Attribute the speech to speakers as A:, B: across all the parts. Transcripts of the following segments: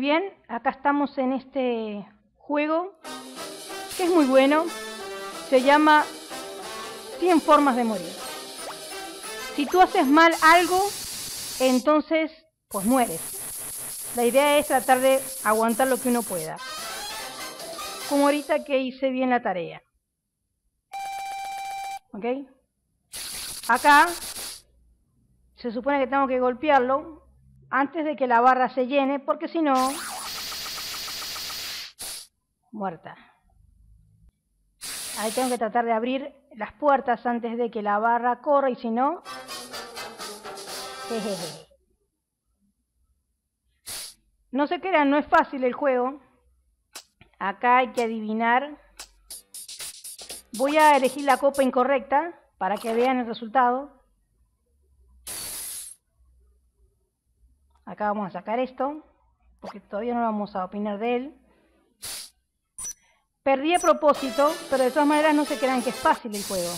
A: bien. Acá estamos en este juego que es muy bueno. Se llama 100 formas de morir. Si tú haces mal algo, entonces pues mueres. La idea es tratar de aguantar lo que uno pueda. Como ahorita que hice bien la tarea. ¿Ok? Acá se supone que tengo que golpearlo antes de que la barra se llene, porque si no, muerta. Ahí tengo que tratar de abrir las puertas antes de que la barra corra y si no, jejeje. No se crean, no es fácil el juego. Acá hay que adivinar. Voy a elegir la copa incorrecta para que vean el resultado. Acá vamos a sacar esto, porque todavía no vamos a opinar de él. Perdí a propósito, pero de todas maneras no se crean que es fácil el juego.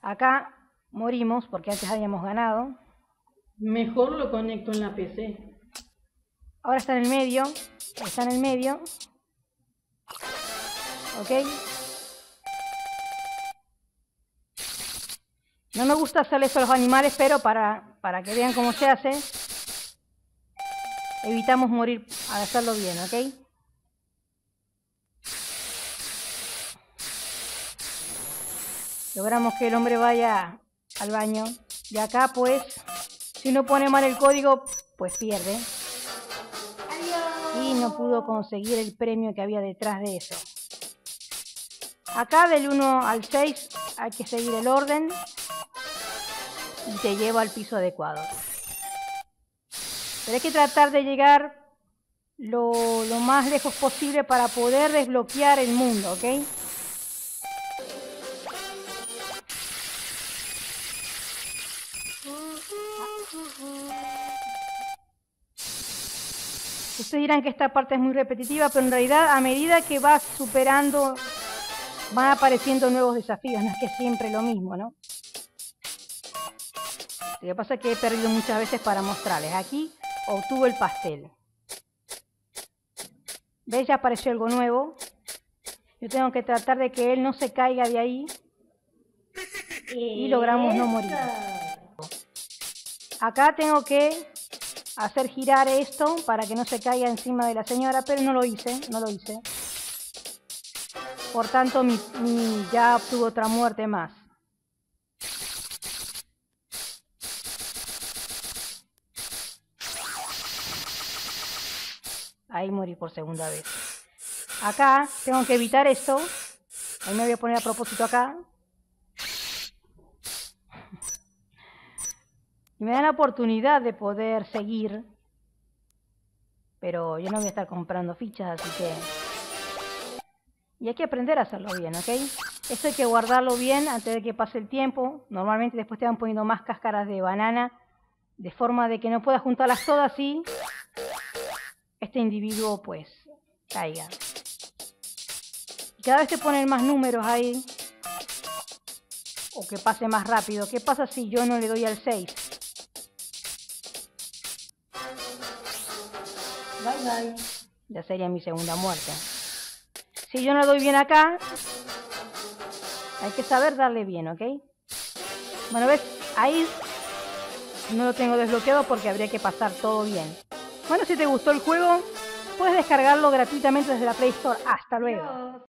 A: Acá morimos porque antes habíamos ganado.
B: Mejor lo conecto en la PC.
A: Ahora está en el medio. Está en el medio. ¿Ok? No me gusta hacerle eso a los animales, pero para, para que vean cómo se hace, evitamos morir al hacerlo bien, ¿ok? Logramos que el hombre vaya al baño. Y acá, pues, si uno pone mal el código, pues pierde. Y no pudo conseguir el premio que había detrás de eso. Acá del 1 al 6 hay que seguir el orden y te lleva al piso adecuado. Pero hay que tratar de llegar lo, lo más lejos posible para poder desbloquear el mundo, ¿ok? Ustedes dirán que esta parte es muy repetitiva, pero en realidad a medida que vas superando van apareciendo nuevos desafíos, no es que siempre lo mismo, ¿no? Lo que pasa es que he perdido muchas veces para mostrarles. Aquí obtuvo el pastel. ¿Ves? Ya apareció algo nuevo. Yo tengo que tratar de que él no se caiga de ahí. Y logramos no morir. Acá tengo que hacer girar esto para que no se caiga encima de la señora, pero no lo hice, no lo hice. Por tanto, mi, mi ya obtuvo otra muerte más. Ahí morí por segunda vez. Acá tengo que evitar esto. Ahí me voy a poner a propósito acá. Y me dan la oportunidad de poder seguir. Pero yo no voy a estar comprando fichas, así que... Y hay que aprender a hacerlo bien, ¿ok? Esto hay que guardarlo bien antes de que pase el tiempo. Normalmente después te van poniendo más cáscaras de banana. De forma de que no puedas juntarlas todas y este individuo pues caiga. Cada vez te ponen más números ahí. O que pase más rápido. ¿Qué pasa si yo no le doy al 6?
B: Bye bye.
A: Ya sería mi segunda muerte. Si yo no doy bien acá, hay que saber darle bien, ¿ok? Bueno, ves, ahí no lo tengo desbloqueado porque habría que pasar todo bien. Bueno, si te gustó el juego, puedes descargarlo gratuitamente desde la Play Store. Hasta luego.